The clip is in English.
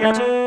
Yeah.